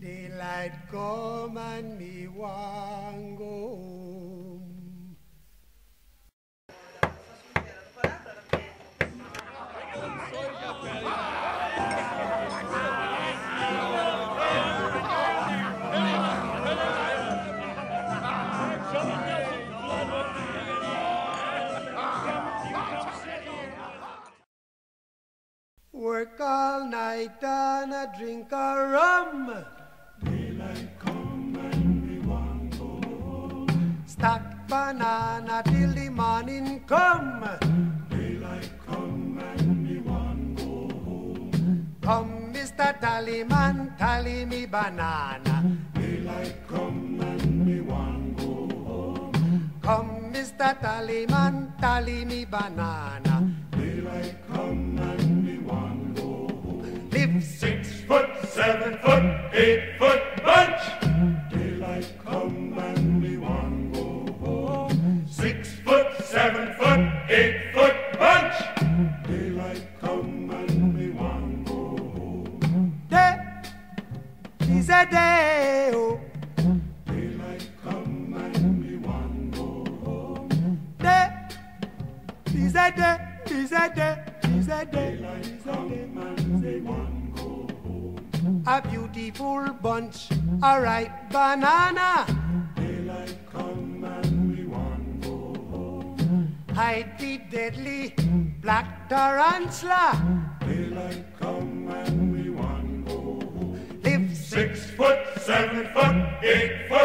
Daylight come and me want go Work all night and a drink a rum. Daylight come and we want go home. Stack banana till the morning come. Daylight come and we want go home. Come, Mr. Tallyman, tally me banana. Daylight come and we want go home. Come, Mr. Tallyman, tally me banana. Daylight come and Six foot, seven foot, eight foot bunch. Daylight come and we want go home. Six foot, seven foot, eight foot bunch. Daylight come and we want go home. day is a day. Oh, Daylight come and we want go home. day is a day, is a day, is a day, Daylight is a come and we want. A beautiful bunch, a ripe banana. Daylight come and we want go home. Hide the deadly black tarantula. Daylight come and we want go home. Live Six foot, seven foot, eight foot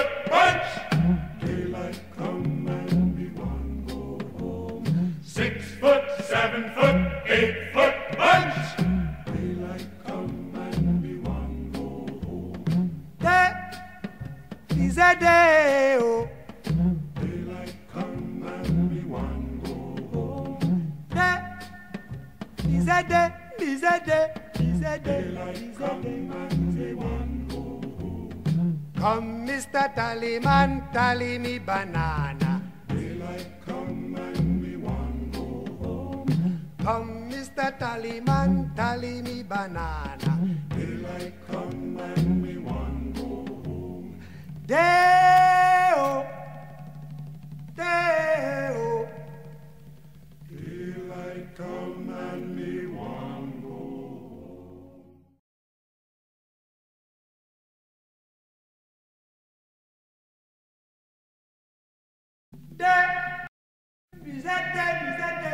a day, is a come day. Come, Mr. Tallyman, tally me banana. Daylight come and we want go home. Come, Mr. Tallyman, tally me banana. Daylight come and we want go home. Day-o, day-o. Daylight come and we want Day, is a day, is a